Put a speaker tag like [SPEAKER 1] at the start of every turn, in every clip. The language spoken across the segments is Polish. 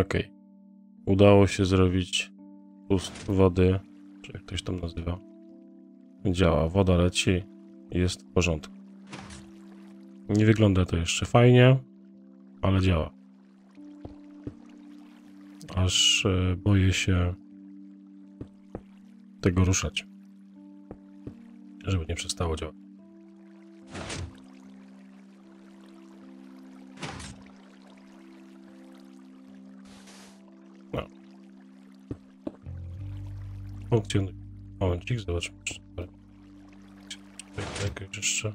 [SPEAKER 1] Okej. Udało się zrobić pust wody, czy jak ktoś tam nazywa. Działa, woda leci, jest w porządku. Nie wygląda to jeszcze fajnie, ale działa. Aż e, boję się tego ruszać. Żeby nie przestało działać. Funkcjonuje. Momencik, zobaczmy. czy to jakoś jeszcze.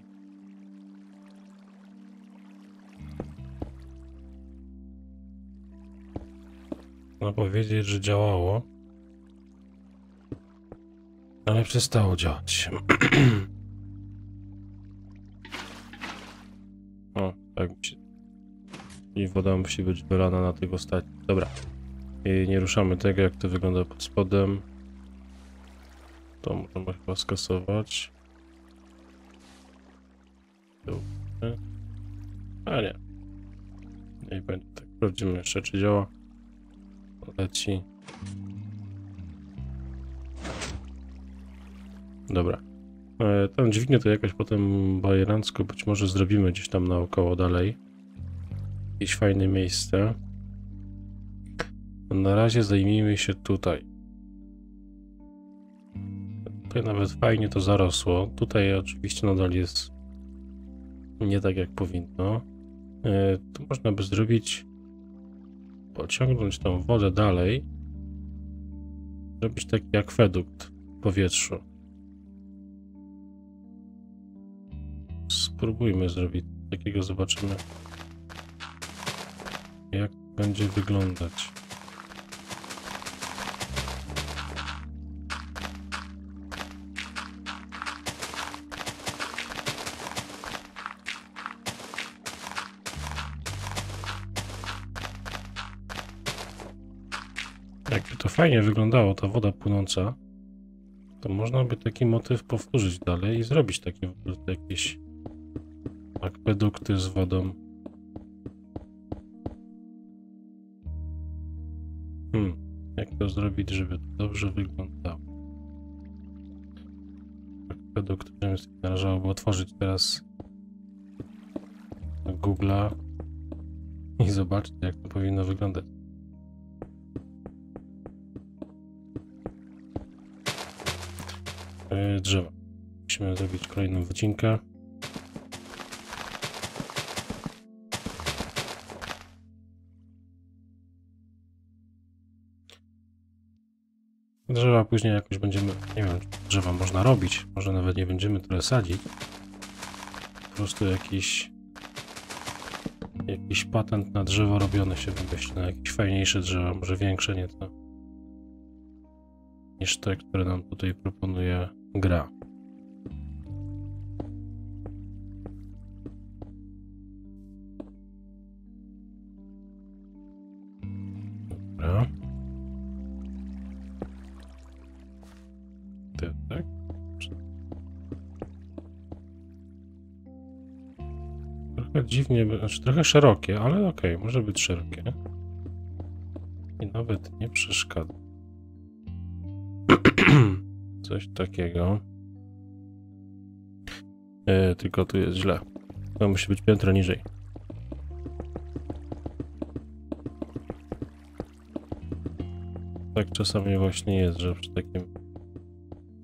[SPEAKER 1] Można powiedzieć, że działało. Ale przestało działać. o, tak musi. I woda musi być wylana na tego stać. Dobra. I nie ruszamy tego, jak to wygląda pod spodem. To możemy chyba skasować. A nie. Nie będzie tak. Sprawdzimy jeszcze, czy działa. Leci. Dobra. E, Tam dźwignię to jakoś potem bajerancko być może zrobimy gdzieś tam naokoło dalej. Jakieś fajne miejsce. Na razie zajmijmy się tutaj. Nawet fajnie to zarosło. Tutaj oczywiście nadal jest nie tak jak powinno. E, Tu można by zrobić pociągnąć tą wodę dalej, zrobić taki akwedukt w powietrzu. Spróbujmy zrobić takiego, zobaczymy jak będzie wyglądać. Fajnie wyglądało, ta woda płynąca, to można by taki motyw powtórzyć dalej i zrobić takie jakieś akwedukty z wodą. Hmm, jak to zrobić, żeby to dobrze wyglądało? Akwedukt, należałoby otworzyć teraz Google'a i zobaczyć, jak to powinno wyglądać. Drzewa. Musimy zrobić kolejną wycinkę. Drzewa później jakoś będziemy, nie wiem, drzewa można robić, może nawet nie będziemy tyle sadzić. Po prostu jakiś jakiś patent na drzewo robione się wymyśli, na jakieś fajniejsze drzewa, może większe nieco niż te, które nam tutaj proponuje gra. Dobra. Ty, tak? Trochę dziwnie, znaczy trochę szerokie, ale okej, może być szerokie. I nawet nie przeszkadza. Coś takiego. E, tylko tu jest źle. To musi być piętro niżej. Tak czasami właśnie jest, że przy takim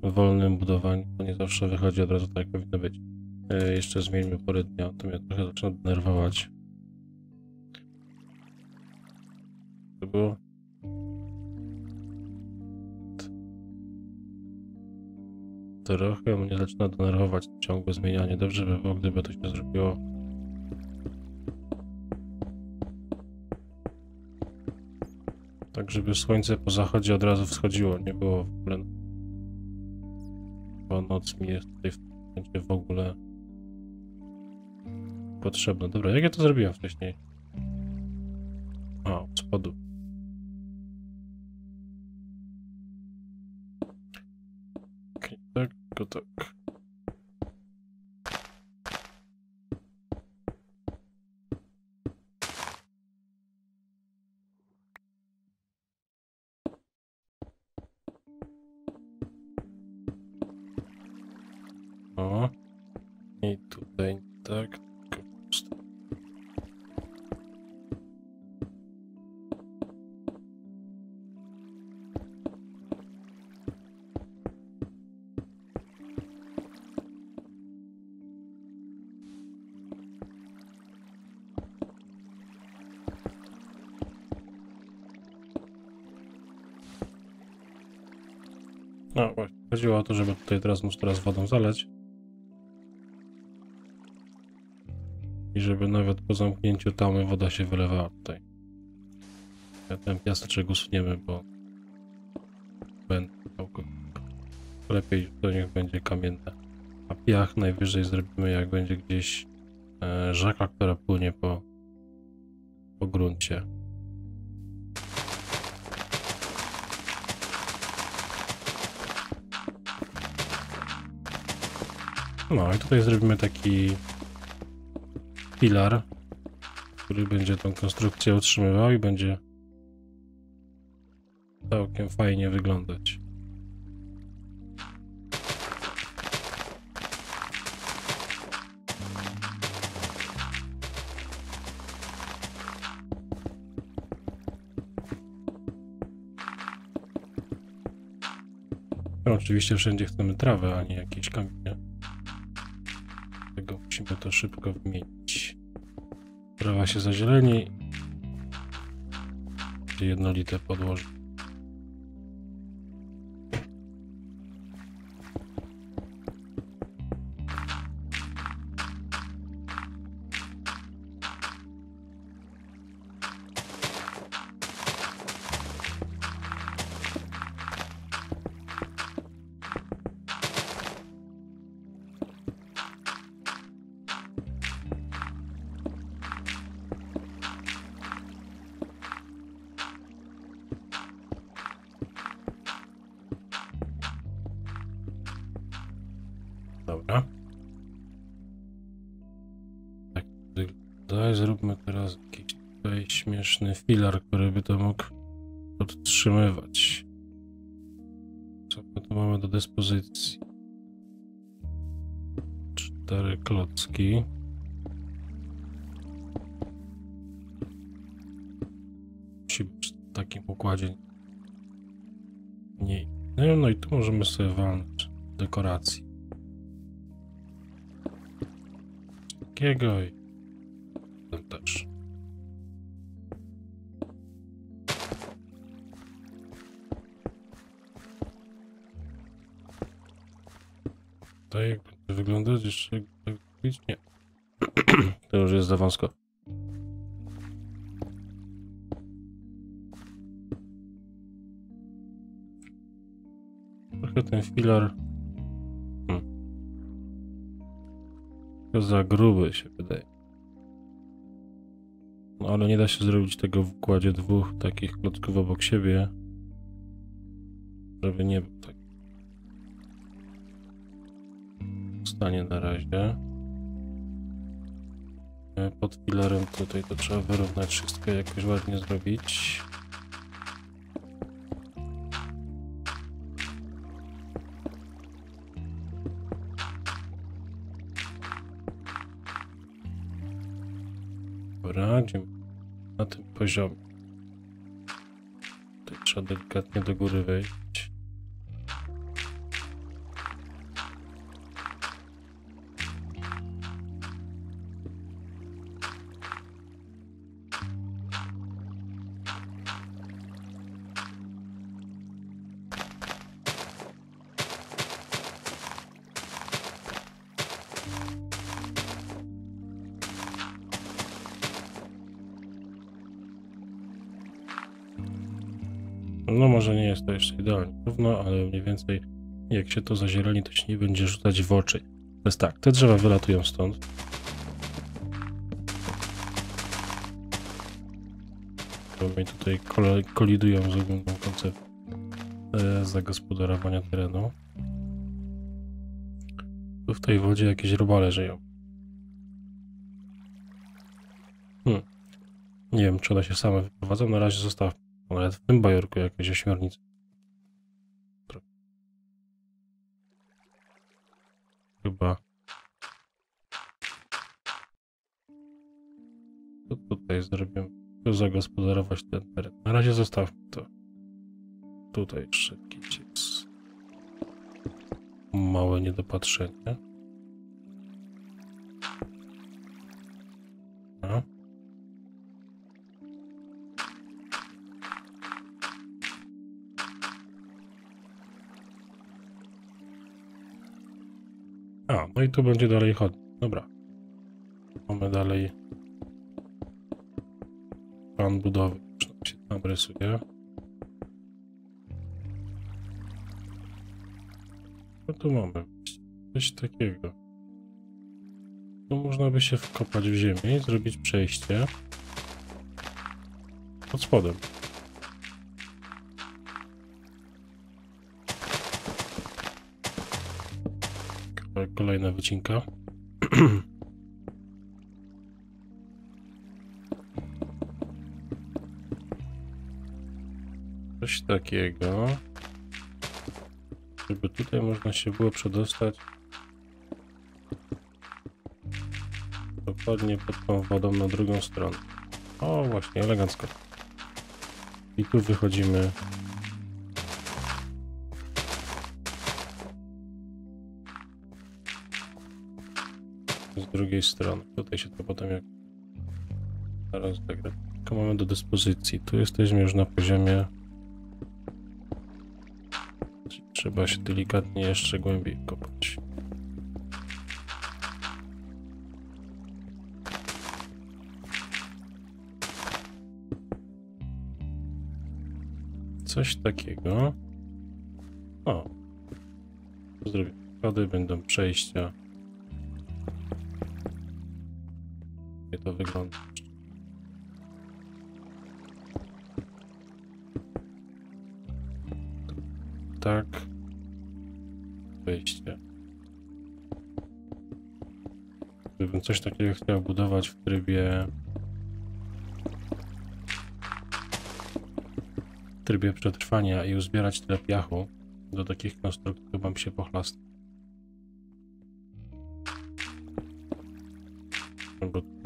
[SPEAKER 1] wolnym budowaniu to nie zawsze wychodzi od razu tak, jak powinno być. E, jeszcze zmieńmy pory dnia, to mnie trochę zaczyna denerwować. To było trochę mnie zaczyna denerwować ciągłe zmienianie. Dobrze by było, gdyby to się zrobiło. Tak, żeby słońce po zachodzie od razu wschodziło. Nie było w ogóle. Bo noc mi jest tutaj w momencie w ogóle potrzebna. Dobra, jak ja to zrobiłem wcześniej? A, od spodu. Tak, No właśnie, chodziło o to, żeby tutaj teraz móc teraz wodą zalać. I żeby nawet po zamknięciu tamy woda się wylewała tutaj. Ja ten piaseczek usuniemy, bo będę lepiej to niech będzie kamienne. A piach najwyżej zrobimy jak będzie gdzieś e, rzeka, która płynie po, po gruncie. No i tutaj zrobimy taki filar, który będzie tą konstrukcję utrzymywał i będzie całkiem fajnie wyglądać. No, oczywiście wszędzie chcemy trawę, a nie jakieś kamienie. Dlatego musimy to szybko wymienić. Trawa się zazieleni. Jednolite podłoże. To jak będzie wyglądać jeszcze tak? Nie. to już jest za wąsko. Trochę ten filar To za gruby się wydaje. No ale nie da się zrobić tego w układzie dwóch takich klocków obok siebie, żeby nie stanie na razie. E, Pod filarem tutaj to trzeba wyrównać wszystko jakoś ładnie zrobić. Dobra, na tym poziomie. Tutaj trzeba delikatnie do góry wejść. No może nie jest to jeszcze idealnie równo, ale mniej więcej jak się to zazieleni, to się nie będzie rzucać w oczy. To jest tak, te drzewa wylatują stąd. Bo mi tutaj kol- kolidują z ogólną koncepcją e, zagospodarowania terenu. Tu w tej wodzie jakieś robale żyją. Hmm. Nie wiem, czy one się same wyprowadzą. Na razie zostaw nawet w tym bajorku jakieś ośmiornice. Tro- chyba... Co tutaj zrobię? Tu zagospodarować ten teren. Na razie zostawmy to. Tutaj jakiś jest małe niedopatrzenie. No. A, no i tu będzie dalej chodnik. Dobra. Mamy dalej plan budowy. Nam się tam rysuje. No tu mamy coś takiego. Tu można by się wkopać w ziemię i zrobić przejście pod spodem. Kolejna wycinka. Coś takiego. Żeby tutaj można się było przedostać dokładnie pod tą wodą na drugą stronę. O, właśnie, elegancko. I tu wychodzimy. Drugiej strony. Tutaj się to potem jak zaraz zagra. Tylko mamy do dyspozycji. Tu jesteśmy już na poziomie Trzeba się delikatnie jeszcze głębiej kopać. Coś takiego. O. Zrobię. Schody będą przejścia. Wygląda? Tak. Wejście. Gdybym coś takiego chciał budować w trybie... W trybie przetrwania i uzbierać tyle piachu, do takich konstrukcji to mam się pochlastać.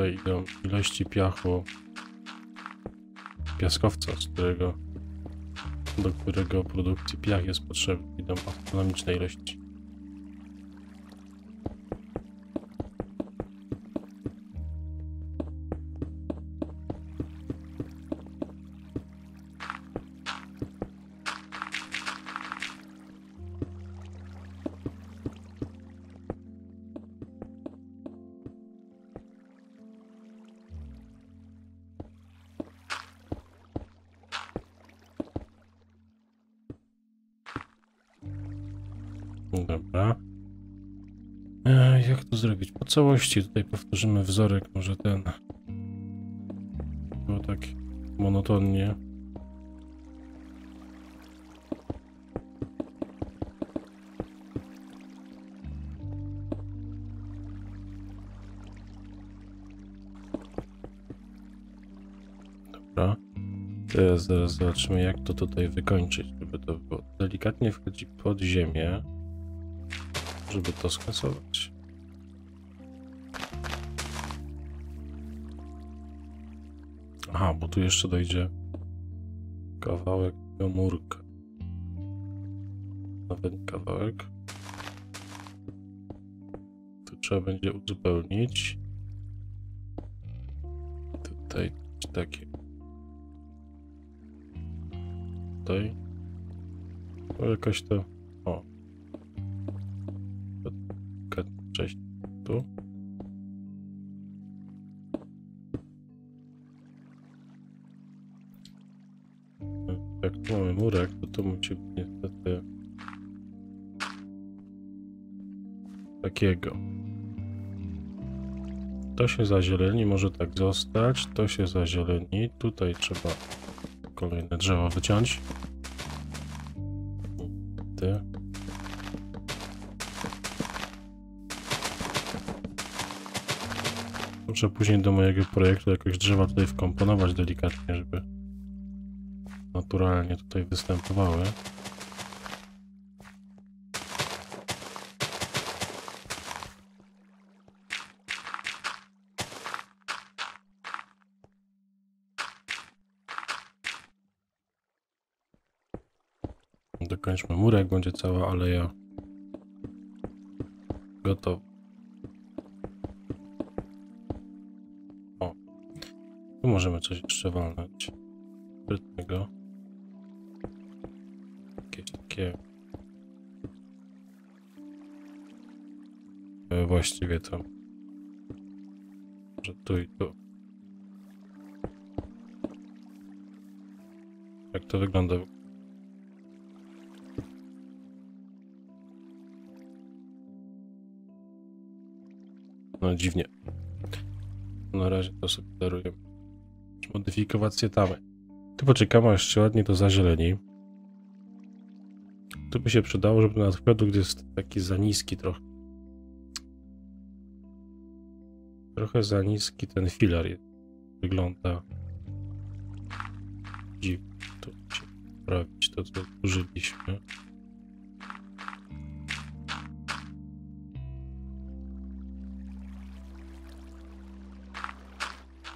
[SPEAKER 1] Tutaj idą ilości piachu piaskowca, z którego do którego produkcji piach jest potrzebny, idą astronomiczne ilości. Dobra. E, jak to zrobić? Po całości tutaj powtórzymy wzorek, może ten. Było tak monotonnie. Teraz zaraz zobaczymy, jak to tutaj wykończyć, żeby to było. Delikatnie wchodzi pod ziemię, żeby to skasować. Aha, bo tu jeszcze dojdzie kawałek komórka. Nawet kawałek. Tu trzeba będzie uzupełnić. Tutaj takie tutaj. To. O. To- takiego. To się zazieleni, może tak zostać. To się zazieleni. Tutaj trzeba kolejne drzewo wyciąć. Ty. Muszę później do mojego projektu jakoś drzewa tutaj wkomponować delikatnie, żeby naturalnie tutaj występowały. Dokończmy murek, będzie cała aleja gotowa. O, tu możemy coś jeszcze walnąć. Sprytnego. Jakieś takie... E, Właściwie to... Że tu i tu. Jak to wygląda? No dziwnie. Na razie to sobie darujemy. Modyfikować tamy. Tu poczekamy aż się ładnie to zazieleni. Tu by się przydało, żeby na produkt jest taki za niski trochę. Trochę za niski ten filar jest. Wygląda dziwnie. Tu się poprawić to, co użyliśmy.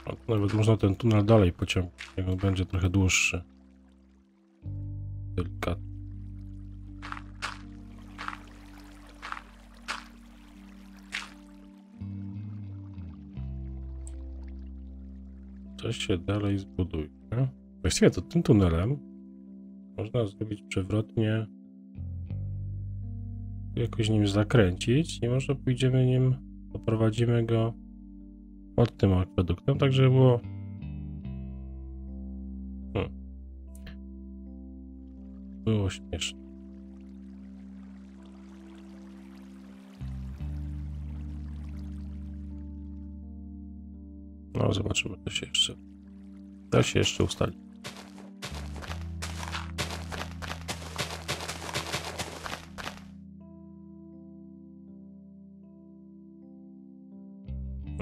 [SPEAKER 1] Tu nawet można ten tunel dalej pociągnąć. Jak on będzie trochę dłuższy. Delikatnie. Coś się dalej zbuduje. Właściwie to tym tunelem można zrobić przewrotnie jakoś nim zakręcić i może pójdziemy nim, poprowadzimy go pod tym akweduktem, tak żeby było hmm. było śmieszne. No, zobaczymy, to się jeszcze to się jeszcze ustali.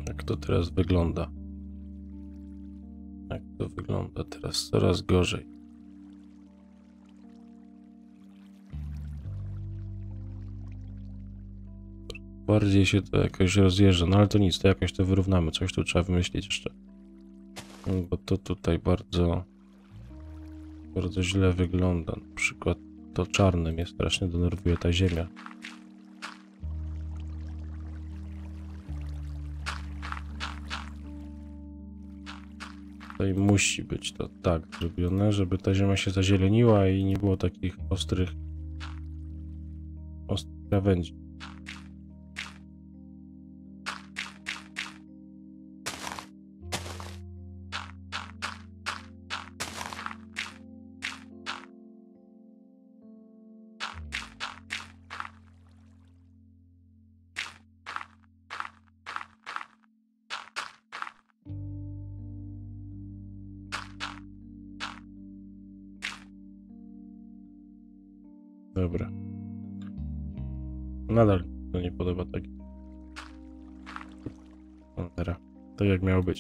[SPEAKER 1] Jak to teraz wygląda? Jak to wygląda teraz? Coraz gorzej. Bardziej się to jakoś rozjeżdża, no ale to nic, to jakoś to wyrównamy. Coś tu trzeba wymyślić jeszcze. Bo to tutaj bardzo, bardzo źle wygląda. Na przykład to czarne mnie strasznie denerwuje ta ziemia. Tutaj musi być to tak zrobione, żeby ta ziemia się zazieleniła i nie było takich ostrych ostrych krawędzi.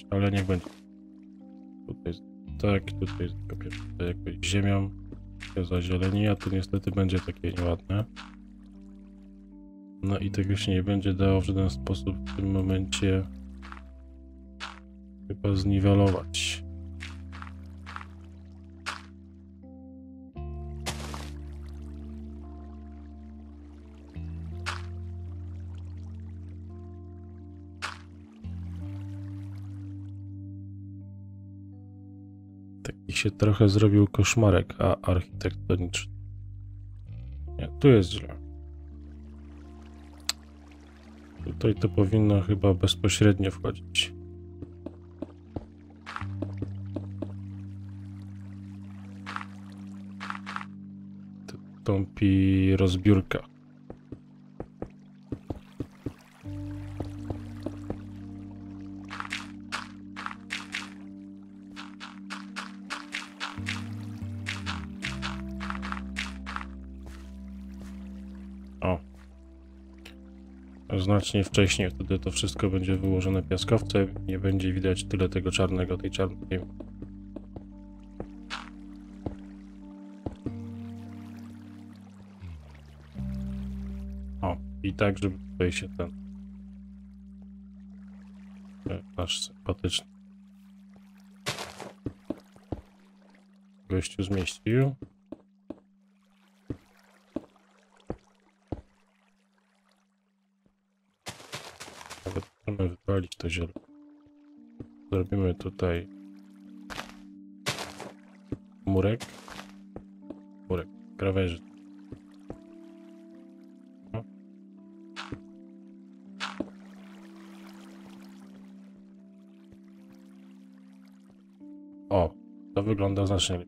[SPEAKER 1] Ale niech będzie. Tutaj jest tak, tutaj jest tutaj jakoś ziemią się zazieleni, a tu niestety będzie takie nieładne. No i tego się nie będzie dało w żaden sposób w tym momencie chyba zniwelować. Się trochę zrobił koszmarek a architektoniczny. Nie, tu jest źle. Tutaj to powinno chyba bezpośrednio wchodzić. Tąpi rozbiórka. Znacznie wcześniej, wtedy to wszystko będzie wyłożone piaskowcem. Nie będzie widać tyle tego czarnego, tej czarnej. O, i tak, żeby tutaj się ten nasz sympatyczny gościu zmieścił. Możemy wypalić to zielone. Zrobimy tutaj murek. Murek, krawęży. No. O, to wygląda znacznie.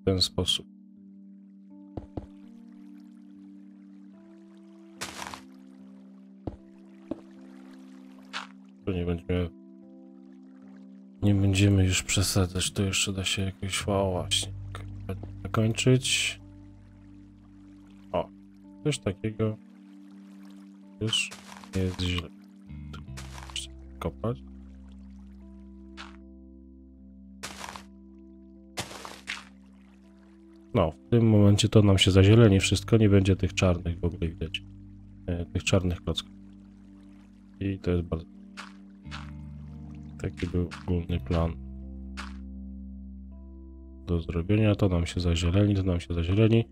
[SPEAKER 1] W ten sposób. Będziemy już przesadzać, to jeszcze da się jakoś o, właśnie zakończyć. O, coś takiego już nie jest źle. Kopać. No, w tym momencie to nam się zazieleni wszystko, nie będzie tych czarnych w ogóle widać. E, tych czarnych klocków. I to jest bardzo Taki był ogólny plan do zrobienia. To nam się zazieleni, to nam się zazieleni.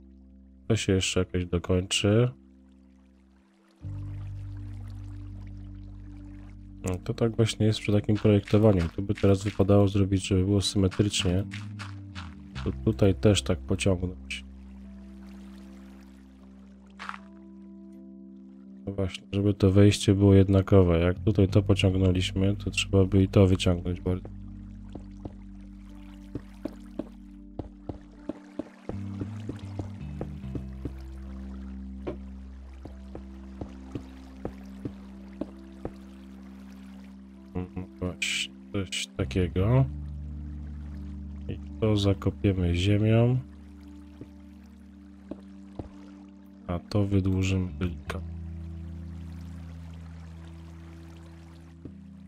[SPEAKER 1] To się jeszcze jakoś dokończy. No, to tak właśnie jest przy takim projektowaniu. Tu by teraz wypadało zrobić, żeby było symetrycznie. To tutaj też tak pociągnąć. Właśnie, żeby to wejście było jednakowe. Jak tutaj to pociągnęliśmy, to trzeba by i to wyciągnąć bardziej. Mhm, Właśnie, coś takiego. I to zakopiemy ziemią. A to wydłużymy delikatnie.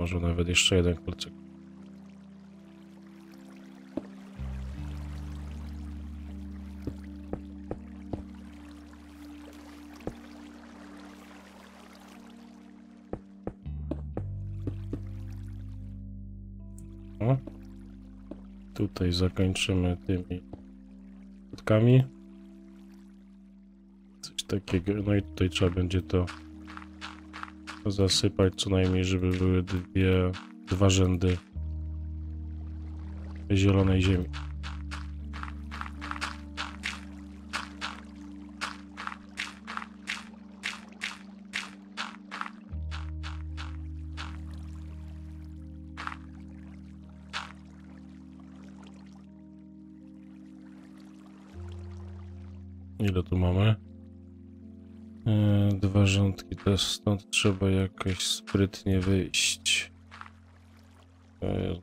[SPEAKER 1] Może nawet jeszcze jeden kolczyk. O. Tutaj zakończymy tymi kotkami. Coś takiego. No i tutaj trzeba będzie to zasypać co najmniej, żeby były dwie, dwa rzędy zielonej ziemi. Sprytnie wyjść. E,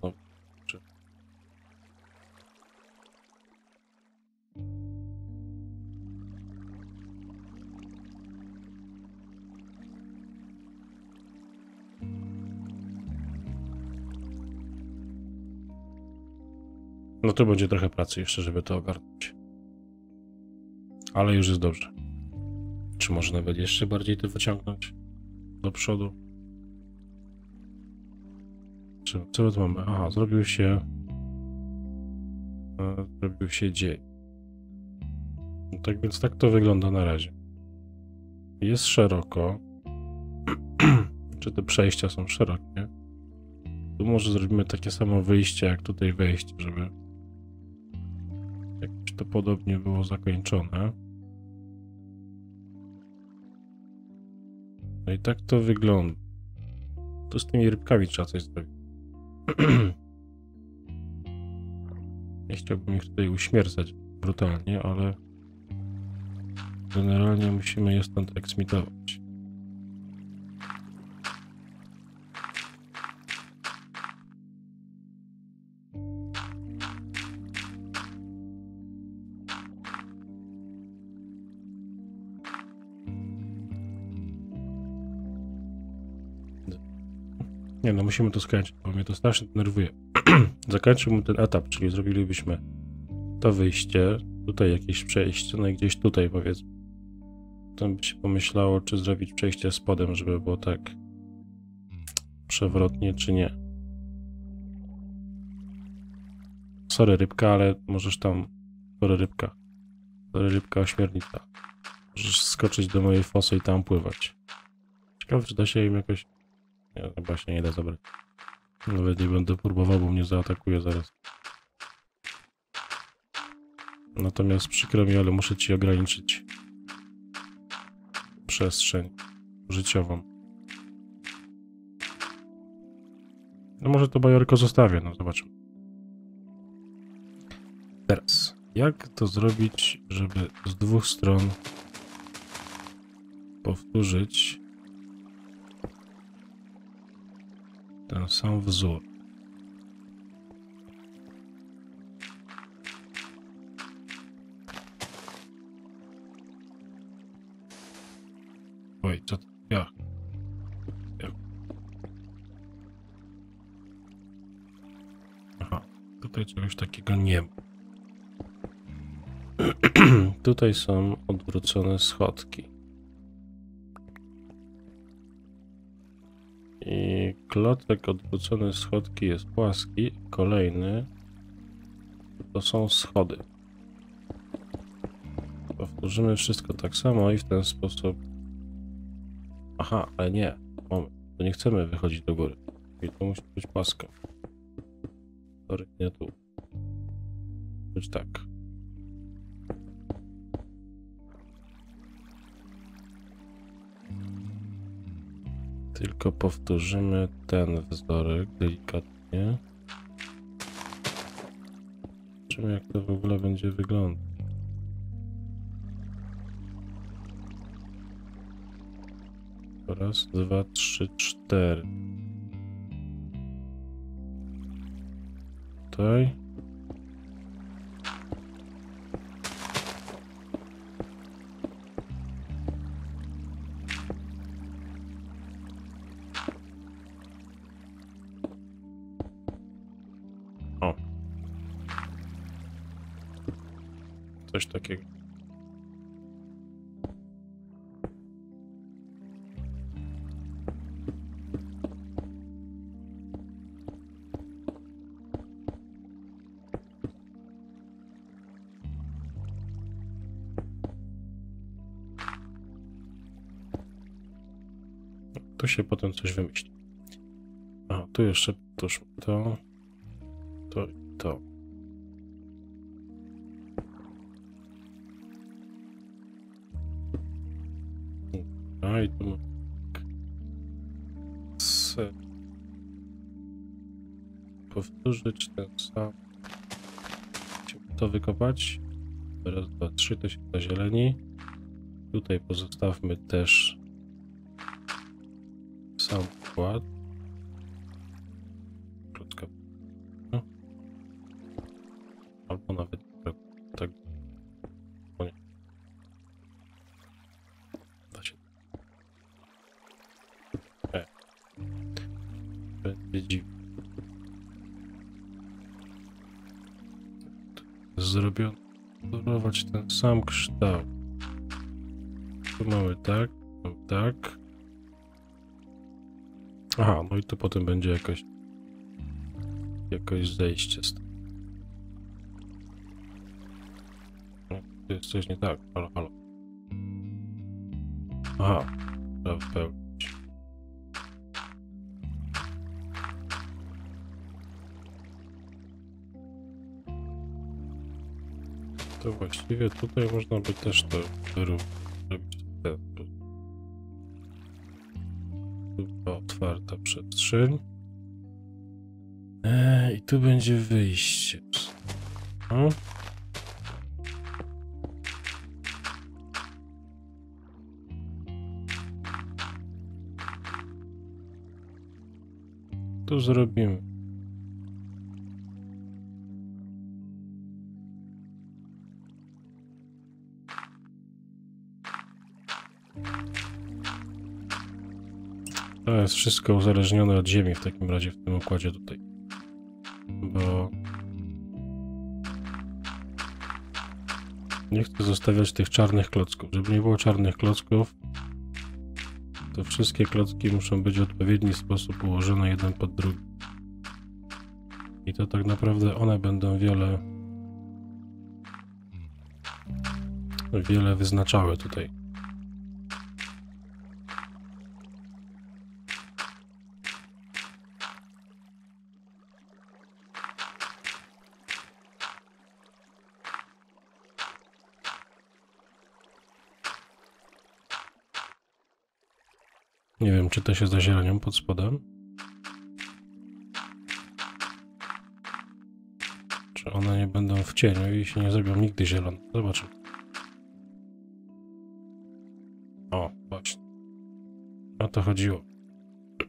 [SPEAKER 1] No to będzie trochę pracy jeszcze, żeby to ogarnąć. Ale już jest dobrze. Czy może nawet jeszcze bardziej to wyciągnąć do przodu? Czy, co tu mamy? Aha, zrobił się. e, Zrobił się dzień. No tak więc tak to wygląda na razie. Jest szeroko. Czy te przejścia są szerokie? Tu może zrobimy takie samo wyjście, jak tutaj wejście, żeby jakoś to podobnie było zakończone. No i tak to wygląda. Tu z tymi rybkami trzeba coś zrobić. Nie chciałbym ich tutaj uśmiercać brutalnie, ale generalnie musimy je stąd eksmitować. Nie no, musimy to skończyć, bo mnie to strasznie denerwuje. Zakończyłbym ten etap, czyli zrobilibyśmy to wyjście, tutaj jakieś przejście, no i gdzieś tutaj powiedzmy. To by się pomyślało, czy zrobić przejście spodem, żeby było tak przewrotnie, czy nie. Sorry rybka, ale możesz tam... Sorry rybka. Sorry rybka ośmiornica. Możesz skoczyć do mojej fosy i tam pływać. Ciekawe, czy da się im jakoś... Nie, chyba się nie da zabrać. Nawet nie będę próbował, bo mnie zaatakuje zaraz. Natomiast przykro mi, ale muszę ci ograniczyć przestrzeń życiową. No może to bajorko zostawię, no zobaczymy. Teraz, jak to zrobić, żeby z dwóch stron powtórzyć ten sam wzór? Oj, co? Ja. ja. Aha, tutaj czegoś takiego nie ma. tutaj są odwrócone schodki. I klotek odwrócone schodki jest płaski, kolejny to są schody. Powtórzymy wszystko tak samo i w ten sposób Aha, ale nie. Moment. To nie chcemy wychodzić do góry. I to musi być płasko. Sorry, nie tu. Być tak. Tylko powtórzymy ten wzorek delikatnie. Zobaczymy jak to w ogóle będzie wyglądać. Raz, dwa, trzy, cztery. Tutaj. To, to i to. A i tu. Powtórzyć ten sam. To wykopać. Raz, dwa, trzy, to się zazieleni. Tutaj pozostawmy też sam układ. Ten sam kształt. Tu mamy tak, mamy tak. Aha, no i to potem będzie jakoś jakoś zejście z tego. No, tu jest coś nie tak. Halo, halo. Właściwie tutaj można by też to. Zrobić. Tu otwarta przestrzeń. Eee, I tu będzie wyjście. No. To zrobimy. To jest wszystko uzależnione od ziemi w takim razie w tym układzie tutaj. Bo nie chcę zostawiać tych czarnych klocków. Żeby nie było czarnych klocków, to wszystkie klocki muszą być w odpowiedni sposób ułożone jeden pod drugi. I to tak naprawdę one będą wiele wiele wyznaczały tutaj. Czy to się zazielenią pod spodem. Czy one nie będą w cieniu i się nie zrobią nigdy zielone. Zobaczymy. O, właśnie. O to chodziło.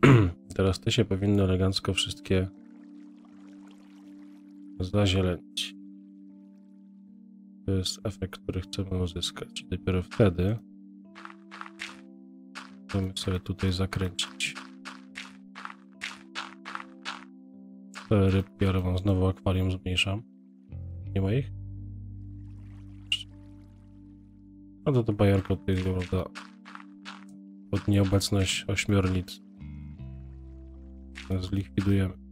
[SPEAKER 1] Teraz te się powinny elegancko wszystkie zazielenić. To jest efekt, który chcemy uzyskać. Dopiero wtedy możemy sobie tutaj zakręcić. Rybki, ale wam znowu akwarium zmniejszam. Nie ma ich? No to to bajerko tutaj wygląda pod nieobecność ośmiornic. Zlikwidujemy.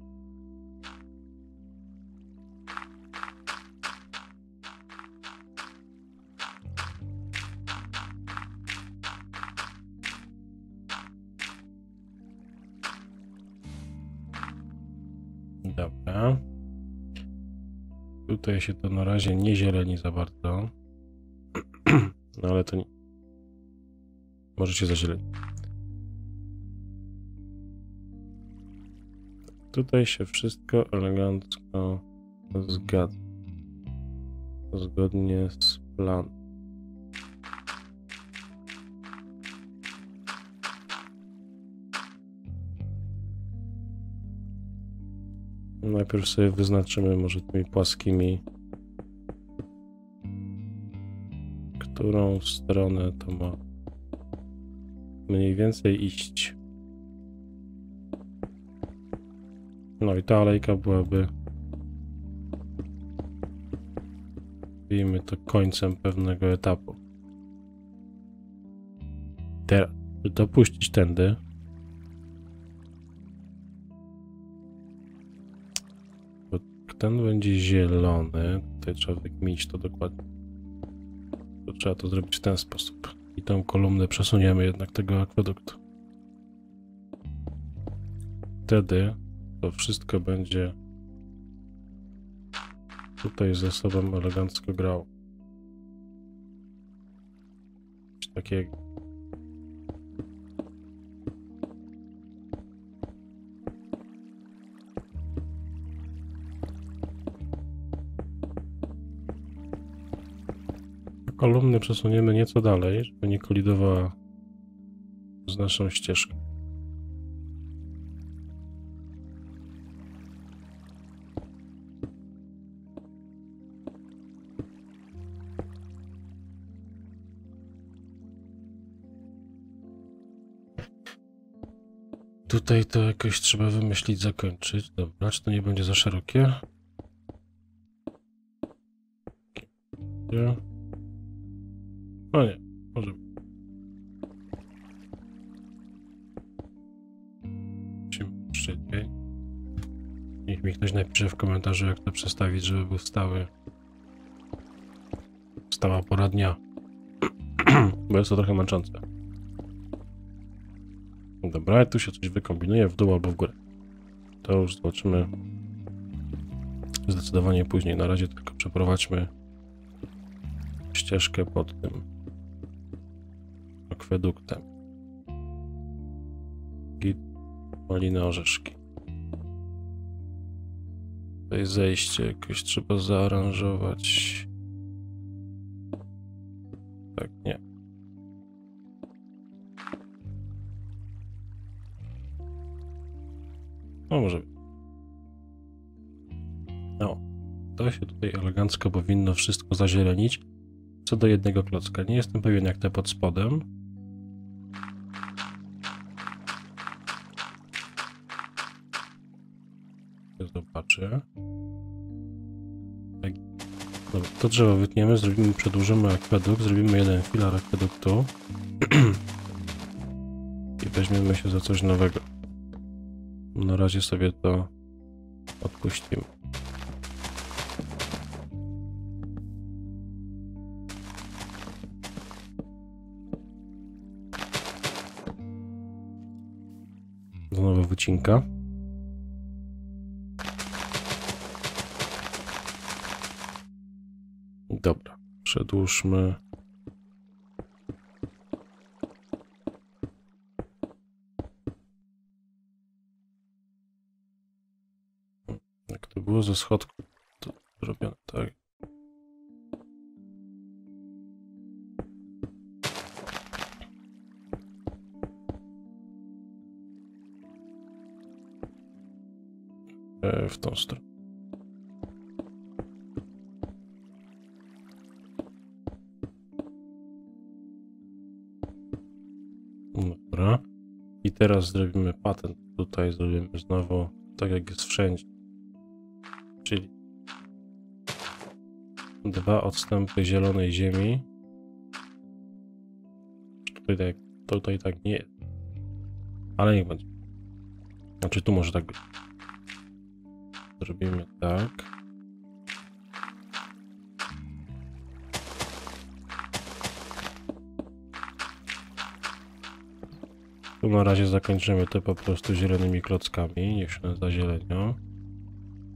[SPEAKER 1] Tutaj się to na razie nie zieleni za bardzo. No ale to nie. Może się zazieleni. Tutaj się wszystko elegancko zgadza. Zgodnie z planem. Najpierw sobie wyznaczymy może tymi płaskimi, którą stronę to ma mniej więcej iść. No i ta alejka byłaby Wijmy to końcem pewnego etapu. Teraz dopuścić tędy. Ten będzie zielony. Tutaj trzeba wykminić to dokładnie. To trzeba to zrobić w ten sposób. I tą kolumnę przesuniemy jednak tego akweduktu. Wtedy to wszystko będzie tutaj ze sobą elegancko grało. Coś takiego. Kolumny przesuniemy nieco dalej, żeby nie kolidowała z naszą ścieżką. Tutaj to jakoś trzeba wymyślić, zakończyć. Dobra, czy to nie będzie za szerokie? Nie. Napisze w komentarzu, jak to przestawić, żeby był stały. Stała pora dnia. Bo jest to trochę męczące. Dobra, tu się coś wykombinuje w dół albo w górę. To już zobaczymy zdecydowanie później. Na razie tylko przeprowadźmy ścieżkę pod tym akweduktem. Git, maliny, orzeszki. Tutaj zejście jakoś trzeba zaaranżować. Tak, nie. No może. No. To się tutaj elegancko powinno wszystko zazielenić. Co do jednego klocka. Nie jestem pewien jak te pod spodem. Zobaczę. Tak. Dobra, to drzewo wytniemy, zrobimy, przedłużymy akwedukt, zrobimy jeden filar akweduktu. I weźmiemy się za coś nowego. Na razie sobie to odpuścimy. Znowu wycinka. Przedłużmy. Jak to było ze schodku to zrobione, tak. E, w tą stronę. Dobra. I teraz zrobimy patent. Tutaj zrobimy znowu tak jak jest wszędzie. Czyli dwa odstępy zielonej ziemi. Tutaj tak, tutaj tak nie jest. Ale niech będzie. Znaczy tu może tak być. Zrobimy tak. Tu na razie zakończymy to po prostu zielonymi klockami, niech się one zazielenią.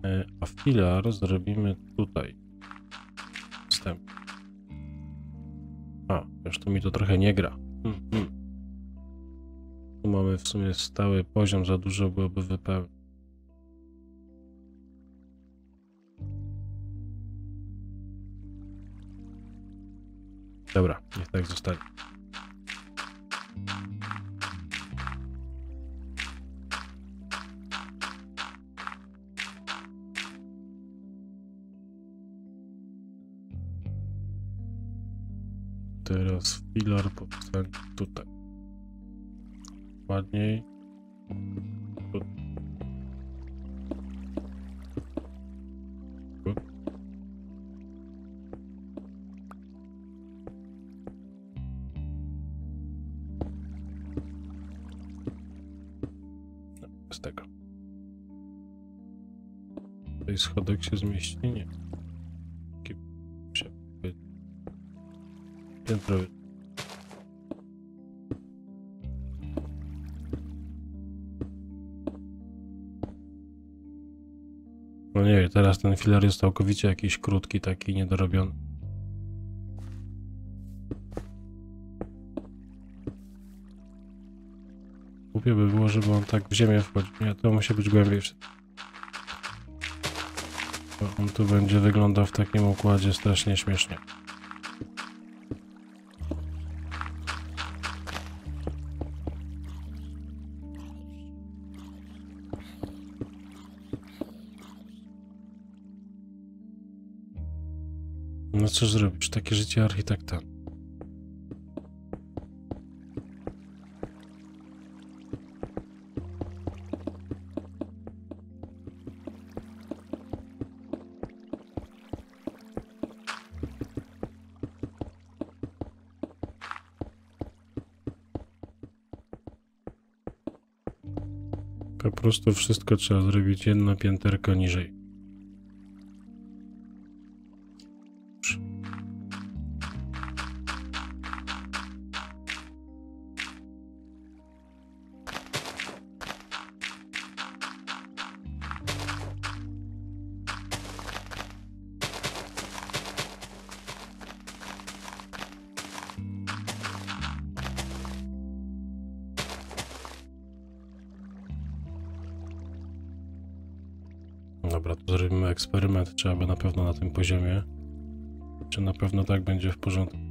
[SPEAKER 1] E, A filar zrobimy tutaj. Wstęp. A, tu mi to trochę nie gra. Hmm, hmm. Tu mamy w sumie stały poziom, za dużo byłoby wypełnić. Dobra, niech tak zostanie. Filar powstanie tutaj. Ładniej. Bez tego. Tutaj schodek się zmieści? Nie. Taki No nie teraz ten filar jest całkowicie jakiś krótki, taki niedorobiony. Głupie by było, żeby on tak w ziemię wchodził. Nie, to musi być głębiej. wszedł. Bo On tu będzie wyglądał w takim układzie strasznie śmiesznie. Zrobisz? Takie życie architekta. Po prostu wszystko trzeba zrobić jedno pięterko niżej. Poziomie. Czy na pewno tak będzie w porządku.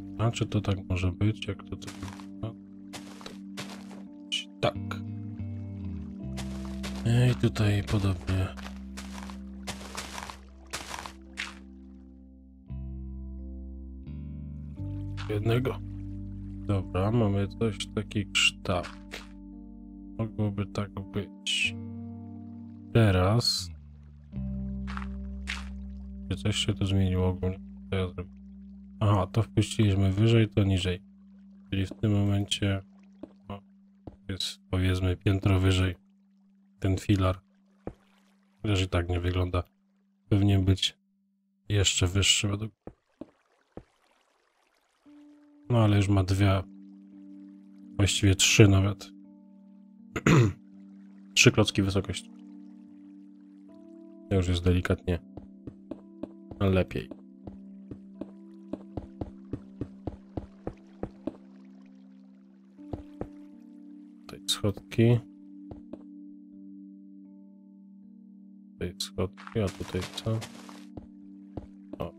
[SPEAKER 1] Dobra, czy to tak może być? Jak to tak? Tak. I tutaj podobnie. Jednego. Dobra, mamy coś taki kształt. Mogłoby tak być. Teraz. Czy coś się tu zmieniło ogólnie? Co ja zrobię? Aha, to wpuściliśmy wyżej, to niżej. Czyli w tym momencie o, jest powiedzmy piętro wyżej ten filar. Chociaż i tak nie wygląda. Pewnie być jeszcze wyższy według. No ale już ma dwie, właściwie trzy nawet. trzy klocki wysokości. To już jest delikatnie lepiej. Schodki. Tutaj schodki, a tutaj co? O,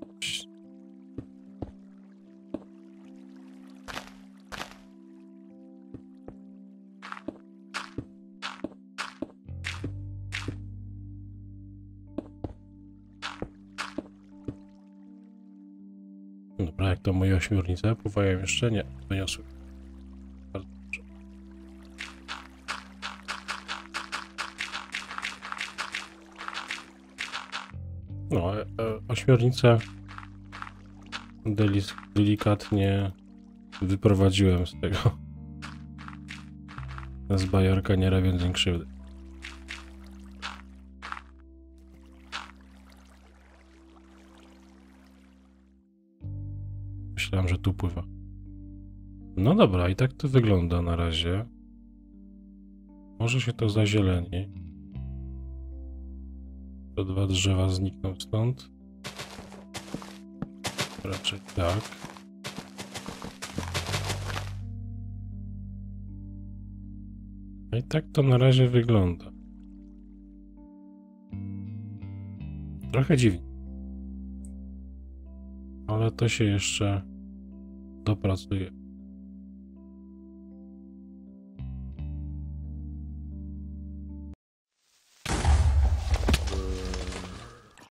[SPEAKER 1] Dobra, jak to moje ośmiornice? Pływają jeszcze? Nie, wyniosły. Ośmiornicę delis- delikatnie wyprowadziłem z tego. Z bajorka nie robiąc im krzywdy. Myślałem, że tu pływa. No dobra, i tak to wygląda na razie. Może się to zazieleni. Te dwa drzewa znikną stąd. Raczej tak. No i tak to na razie wygląda. Trochę dziwnie. Ale to się jeszcze dopracuje.